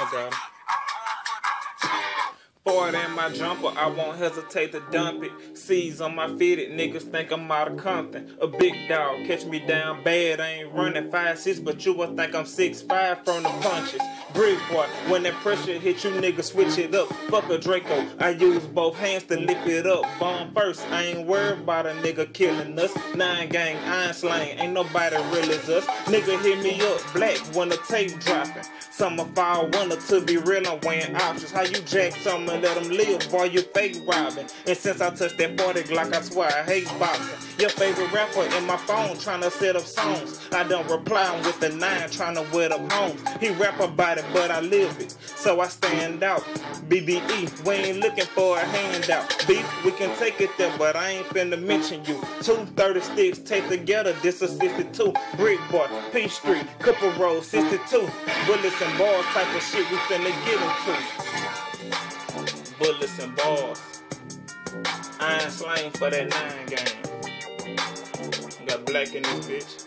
Okay. Forward in my jumper, I won't hesitate to dump it. C's on my fitted, niggas think I'm out of Compton. A big dog, catch me down bad, I ain't running five six, but you will think I'm six five from the punches. Brick boy, when that pressure hit you, niggas switch it up. Fuck a Draco, I use both hands to lift it up. Bomb first, I ain't worried about a nigga killing us. Nine gang, iron slang, ain't nobody real as us. Nigga hit me up, black when the tape dropping. Summer fall, winter to be real, I'm weighing options. How you jack something and let them live while you fake robbing? And since I touched that 40 Glock, I swear I hate boxing. Your favorite rapper in my phone trying to set up songs. I don't reply I'm with the nine trying to wet up homes. He rap about it, but I live it. So I stand out. BBE, we ain't looking for a handout. Beef, we can take it there, but I ain't finna mention you. Two 30 sticks taped together, this is 62. Brick Boy, P Street, Cooper Road, 62. Bullets and bars type of shit we finna get into. Bullets and bars. Iron slang for that nine game. Got black in this bitch.